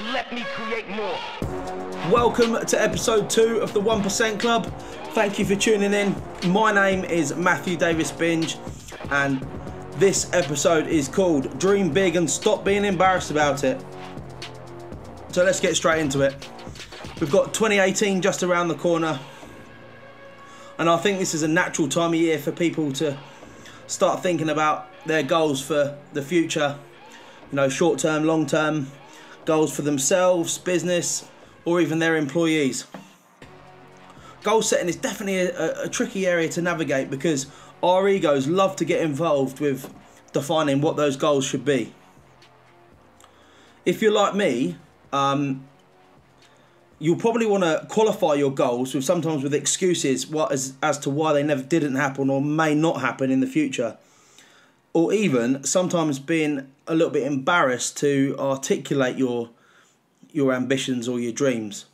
Let me create more. Welcome to episode two of the 1% Club. Thank you for tuning in. My name is Matthew Davies-Binge, and this episode is called Dream Big and Stop Being Embarrassed About It. So let's get straight into it. We've got 2018 just around the corner, and I think this is a natural time of year for people to start thinking about their goals for the future. You know, short term, long term, goals for themselves, business, or even their employees. Goal setting is definitely a, a, tricky area to navigate because our egos love to get involved with defining what those goals should be. If you're like me, um, you'll probably want to qualify your goals with sometimes with excuses what as, as to why they never didn't happen or may not happen in the future or even sometimes being a little bit embarrassed to articulate your your ambitions or your dreams.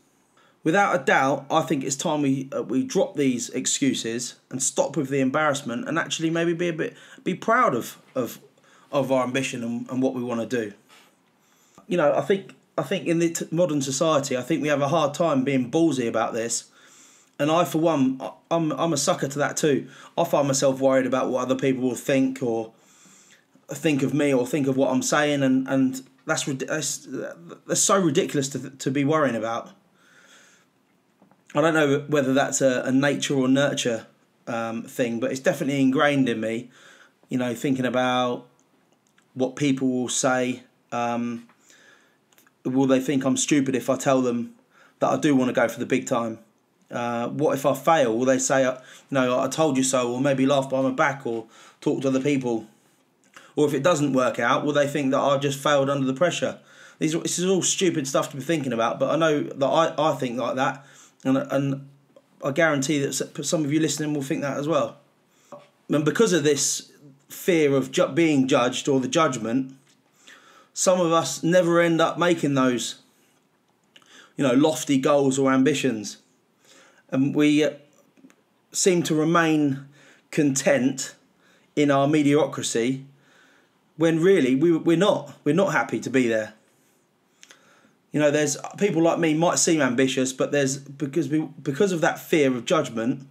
Without a doubt, I think it's time we uh, we drop these excuses and stop with the embarrassment and actually maybe be a bit be proud of of of our ambition and, and what we want to do. You know, I think I think in the modern society, I think we have a hard time being ballsy about this. And I, for one, I'm I'm a sucker to that too. I find myself worried about what other people will think or think of me or think of what I'm saying, and and that's that's, that's so ridiculous to to be worrying about. I don't know whether that's a, a nature or nurture um, thing, but it's definitely ingrained in me. You know, thinking about what people will say. Um, will they think I'm stupid if I tell them that I do want to go for the big time? Uh, what if I fail? Will they say, uh, you know, I told you so, or maybe laugh behind my back, or talk to other people? Or if it doesn't work out, will they think that I just failed under the pressure? These this is all stupid stuff to be thinking about, but I know that I, I think like that, and and I guarantee that some of you listening will think that as well. And because of this fear of ju- being judged or the judgment, some of us never end up making those, you know, lofty goals or ambitions, and we uh, seem to remain content in our mediocrity when really we, we're not. We're not happy to be there. You know, there's people like me might seem ambitious, but there's because we because of that fear of judgment.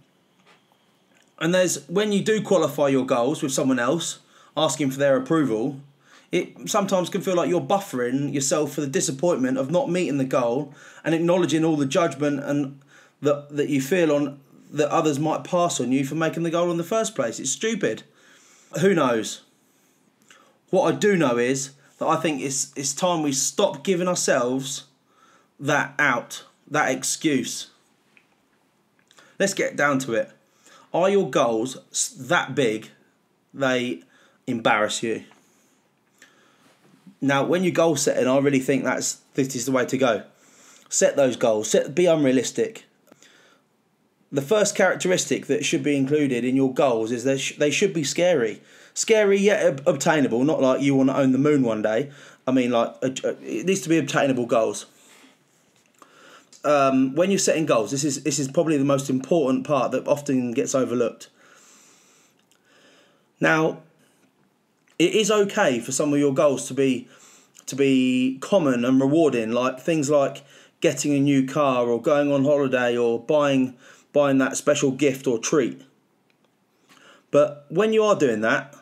And there's when you do qualify your goals with someone else, asking for their approval, it sometimes can feel like you're buffering yourself for the disappointment of not meeting the goal and acknowledging all the judgment and that that you feel on that others might pass on you for making the goal in the first place. It's stupid. Who knows? What I do know is that I think it's it's time we stop giving ourselves that out, that excuse. Let's get down to it. Are your goals that big they embarrass you? Now, when you goal setting, I really think that's this is the way to go. Set those goals. Set be unrealistic. The first characteristic that should be included in your goals is they sh- they should be scary scary yet obtainable. Not like you want to own the moon one day. I mean, like it needs to be obtainable goals. Um, when you're setting goals, this is this is probably the most important part that often gets overlooked. Now, it is okay for some of your goals to be to be common and rewarding, like things like getting a new car or going on holiday or buying buying that special gift or treat. But when you are doing that,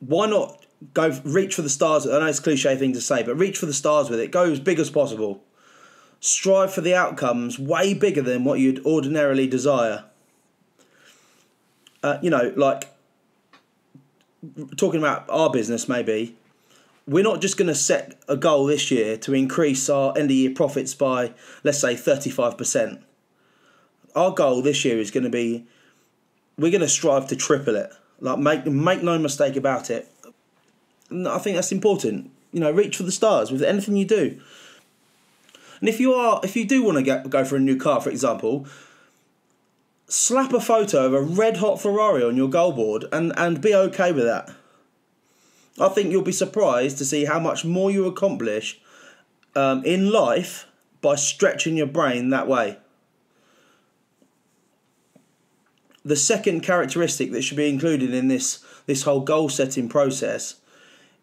why not go reach for the stars? I know it's a cliche thing to say, but reach for the stars with it. Go as big as possible. Strive for the outcomes way bigger than what you'd ordinarily desire. Uh, you know, like talking about our business, maybe we're not just going to set a goal this year to increase our end of year profits by, let's say, 35%. Our goal this year is going to be we're going to strive to triple it. Like make make no mistake about it. I think that's important. You know, reach for the stars with anything you do. And if you are, if you do want to get, go for a new car, for example, slap a photo of a red hot Ferrari on your goal board and, and be okay with that. I think you'll be surprised to see how much more you accomplish um, in life by stretching your brain that way. the second characteristic that should be included in this this whole goal setting process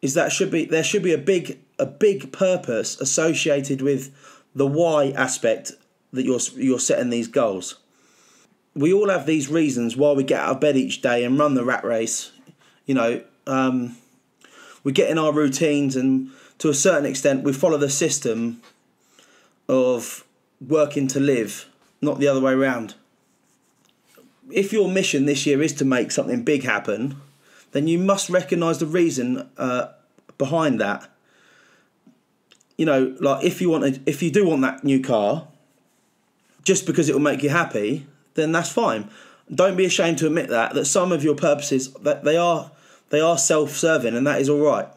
is that should be there should be a big a big purpose associated with the why aspect that you're you're setting these goals. We all have these reasons why we get out of bed each day and run the rat race. You know, um, we get in our routines and to a certain extent we follow the system of working to live, not the other way around. If your mission this year is to make something big happen, then you must recognise the reason uh, behind that. You know, like if you wanted, if you do want that new car, just because it will make you happy, then that's fine. Don't be ashamed to admit that that some of your purposes that they are they are self-serving, and that is all right.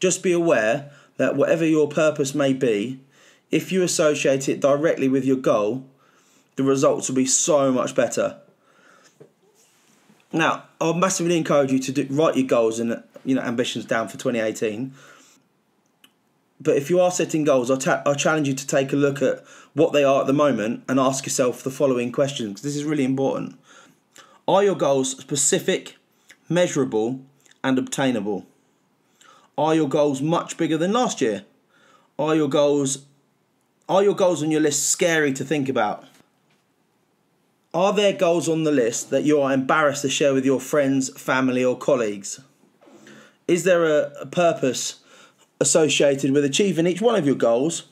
Just be aware that whatever your purpose may be, if you associate it directly with your goal, the results will be so much better. Now, I'll massively encourage you to do, write your goals and you know ambitions down for 2018. But if you are setting goals, I, ta- I challenge you to take a look at what they are at the moment and ask yourself the following questions. This is really important. Are your goals specific, measurable, and obtainable? Are your goals much bigger than last year? Are your goals are your goals on your list scary to think about? Are there goals on the list that you are embarrassed to share with your friends, family, or colleagues? Is there a, a purpose associated with achieving each one of your goals?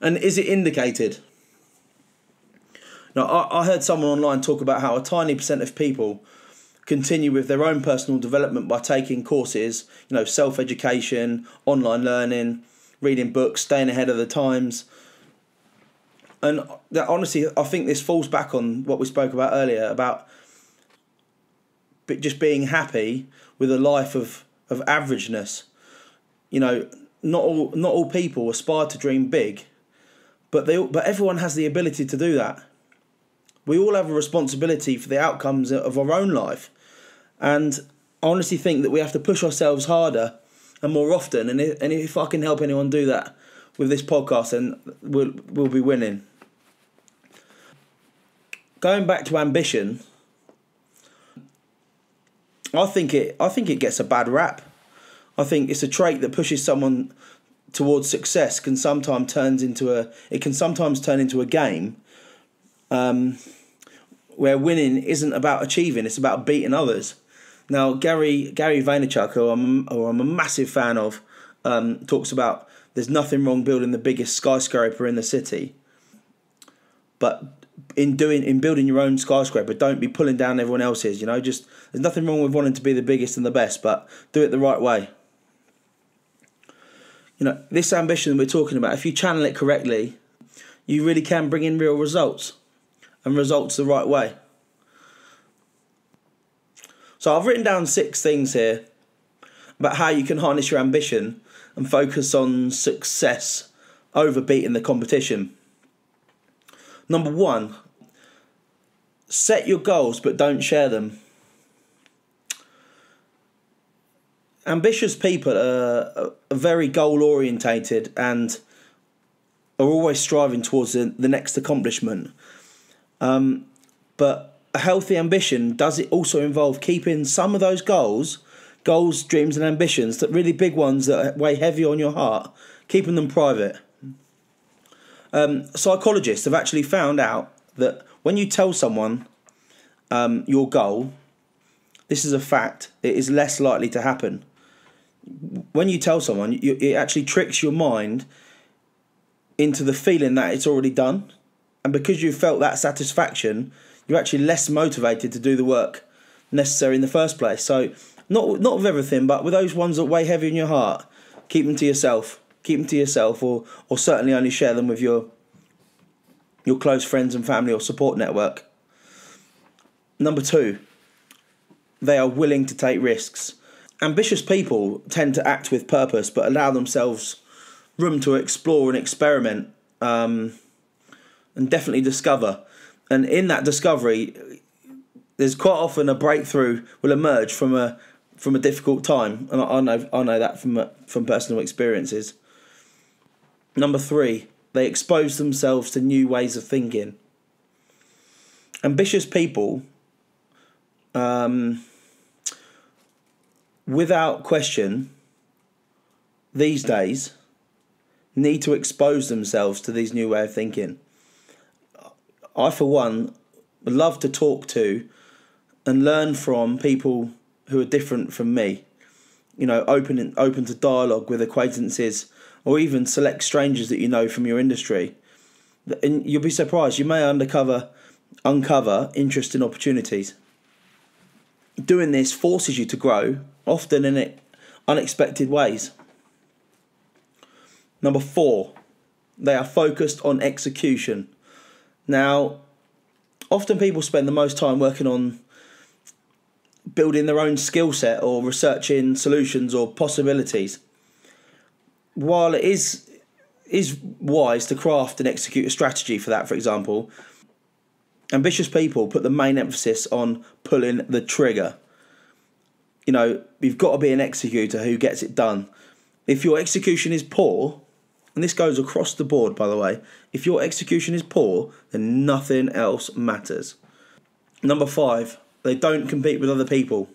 And is it indicated? Now, I, I heard someone online talk about how a tiny percent of people continue with their own personal development by taking courses, you know, self education, online learning, reading books, staying ahead of the times. And that honestly, I think this falls back on what we spoke about earlier about just being happy with a life of, of averageness. You know, not all not all people aspire to dream big, but they but everyone has the ability to do that. We all have a responsibility for the outcomes of our own life, and I honestly think that we have to push ourselves harder and more often. And if, and if I can help anyone do that with this podcast, then we'll we'll be winning. Going back to ambition, I think it I think it gets a bad rap. I think it's a trait that pushes someone towards success can sometimes turns into a it can sometimes turn into a game um, where winning isn't about achieving it's about beating others. Now Gary Gary Vaynerchuk who I'm, who I'm a massive fan of um, talks about there's nothing wrong building the biggest skyscraper in the city but in doing in building your own skyscraper don't be pulling down everyone else's you know just there's nothing wrong with wanting to be the biggest and the best but do it the right way you know, this ambition we're talking about, if you channel it correctly, you really can bring in real results and results the right way. So I've written down six things here about how you can harness your ambition and focus on success over beating the competition. Number one, set your goals but don't share them. Ambitious people are, are very goal orientated and are always striving towards the, the next accomplishment. Um, but a healthy ambition does it also involve keeping some of those goals, goals, dreams, and ambitions, that really big ones that weigh heavy on your heart, keeping them private. Um, psychologists have actually found out that when you tell someone um, your goal, this is a fact, it is less likely to happen when you tell someone, you, it actually tricks your mind into the feeling that it's already done. And because you felt that satisfaction, you're actually less motivated to do the work necessary in the first place. So, not not with everything, but with those ones that weigh heavy in your heart, keep them to yourself. Keep them to yourself, or or certainly only share them with your your close friends and family or support network. Number two, they are willing to take risks ambitious people tend to act with purpose but allow themselves room to explore and experiment um, and definitely discover. And in that discovery, there's quite often a breakthrough will emerge from a from a difficult time, and I, know I know that from from personal experiences. Number three, they expose themselves to new ways of thinking. ambitious people, um, without question, these days need to expose themselves to these new way of thinking. I, for one, would love to talk to and learn from people who are different from me. You know, open open to dialogue with acquaintances or even select strangers that you know from your industry. And you'll be surprised. You may undercover uncover interesting opportunities. Doing this forces you to grow, often in unexpected ways. Number four, they are focused on execution. Now, often people spend the most time working on building their own skill set or researching solutions or possibilities. While it is is wise to craft and execute a strategy for that, for example, ambitious people put the main emphasis on pulling the trigger. You know, you've got to be an executor who gets it done. If your execution is poor, and this goes across the board, by the way, if your execution is poor, then nothing else matters. Number five, they don't compete with other people.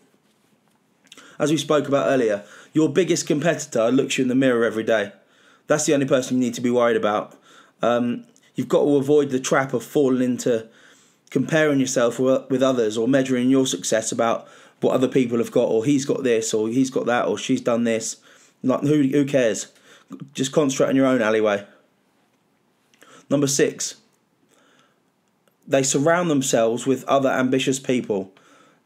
As we spoke about earlier, your biggest competitor looks you in the mirror every day. That's the only person you need to be worried about. Um, you've got to avoid the trap of falling into comparing yourself with others or measuring your success about what other people have got, or he's got this, or he's got that, or she's done this. Like who who cares? Just concentrate on your own alleyway. Number six, they surround themselves with other ambitious people.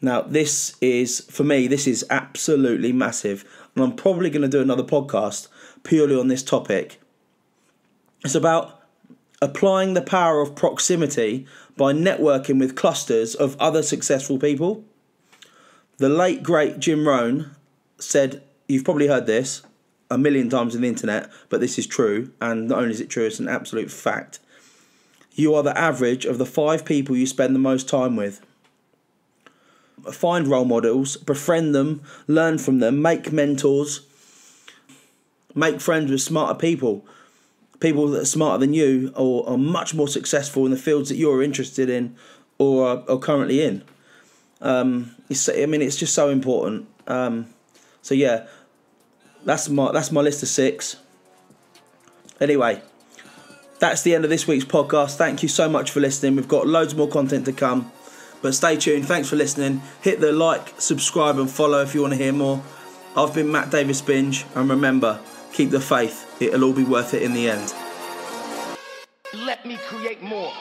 Now, this is, for me, this is absolutely massive. And I'm probably going to do another podcast purely on this topic. It's about applying the power of proximity by networking with clusters of other successful people. The late, great Jim Rohn said, You've probably heard this a million times on the internet, but this is true. And not only is it true, it's an absolute fact. You are the average of the five people you spend the most time with. Find role models, befriend them, learn from them, make mentors, make friends with smarter people, people that are smarter than you or are much more successful in the fields that you're interested in or are, currently in. Um, I mean, it's just so important. Um, so yeah, that's my that's my list of six. Anyway, that's the end of this week's podcast. Thank you so much for listening. We've got loads more content to come. But stay tuned. Thanks for listening. Hit the like, subscribe, and follow if you want to hear more. I've been Matt Davies-Binge, and remember, keep the faith. It'll all be worth it in the end. Let me create more.